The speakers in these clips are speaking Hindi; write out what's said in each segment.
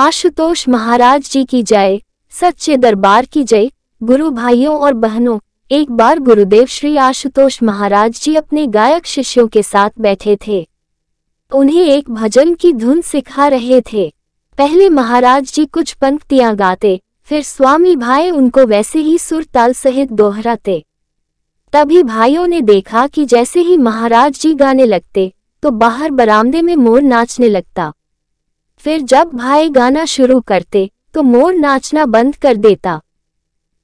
आशुतोष महाराज जी की जय। सच्चे दरबार की जय। गुरु भाइयों और बहनों, एक बार गुरुदेव श्री आशुतोष महाराज जी अपने गायक शिष्यों के साथ बैठे थे। उन्हें एक भजन की धुन सिखा रहे थे। पहले महाराज जी कुछ पंक्तियाँ गाते, फिर स्वामी भाई उनको वैसे ही सुर ताल सहित दोहराते। तभी भाइयों ने देखा कि जैसे ही महाराज जी गाने लगते तो बाहर बरामदे में मोर नाचने लगता। फिर जब भाई गाना शुरू करते तो मोर नाचना बंद कर देता।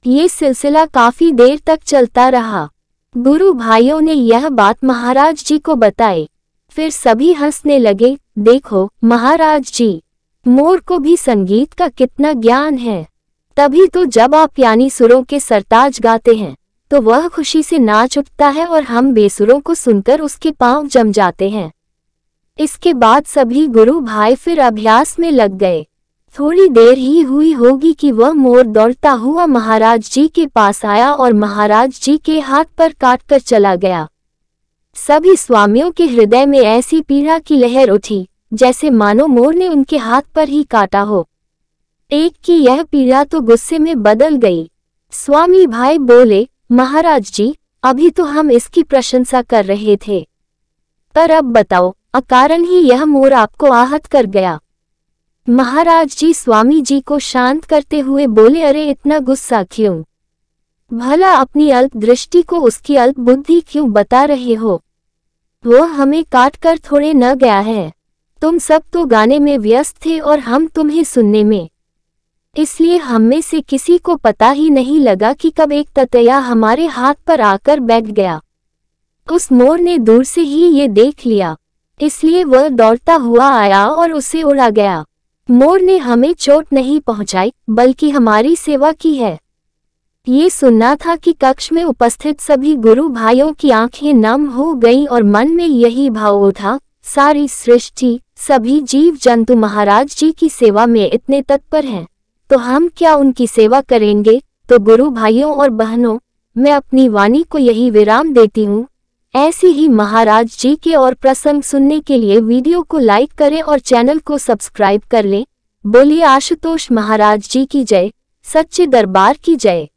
ये सिलसिला काफ़ी देर तक चलता रहा। गुरु भाइयों ने यह बात महाराज जी को बताई। फिर सभी हंसने लगे, देखो, महाराज जी, मोर को भी संगीत का कितना ज्ञान है। तभी तो जब आप यानी सुरों के सरताज गाते हैं तो वह खुशी से नाच उठता है और हम बेसुरों को सुनकर उसके पाँव जम जाते हैं। इसके बाद सभी गुरु भाई फिर अभ्यास में लग गए। थोड़ी देर ही हुई होगी कि वह मोर दौड़ता हुआ महाराज जी के पास आया और महाराज जी के हाथ पर काटकर चला गया। सभी स्वामियों के हृदय में ऐसी पीड़ा की लहर उठी, जैसे मानो मोर ने उनके हाथ पर ही काटा हो। एक की यह पीड़ा तो गुस्से में बदल गई। स्वामी भाई बोले, महाराज जी, अभी तो हम इसकी प्रशंसा कर रहे थे। पर अब बताओ अकारण ही यह मोर आपको आहत कर गया। महाराज जी, स्वामी जी को शांत करते हुए बोले, अरे, इतना गुस्सा क्यों? भला अपनी अल्प दृष्टि को उसकी अल्प बुद्धि क्यों बता रहे हो? वो हमें काट कर थोड़े न गया है। तुम सब तो गाने में व्यस्त थे और हम तुम्हें सुनने में। इसलिए हम में से किसी को पता ही नहीं लगा कि कब एक ततया हमारे हाथ पर आकर बैठ गया। उस मोर ने दूर से ही ये देख लिया। इसलिए वह दौड़ता हुआ आया और उसे उड़ा गया। मोर ने हमें चोट नहीं पहुंचाई, बल्कि हमारी सेवा की है। ये सुनना था कि कक्ष में उपस्थित सभी गुरु भाइयों की आँखें नम हो गईं और मन में यही भाव उठा, सारी सृष्टि, सभी जीव जंतु महाराज जी की सेवा में इतने तत्पर हैं तो हम क्या उनकी सेवा करेंगे? तो गुरु भाइयों और बहनों, मैं अपनी वाणी को यही विराम देती हूँ। ऐसी ही महाराज जी के और प्रसंग सुनने के लिए वीडियो को लाइक करें और चैनल को सब्सक्राइब कर लें। बोलिए आशुतोष महाराज जी की जय। सच्चे दरबार की जय।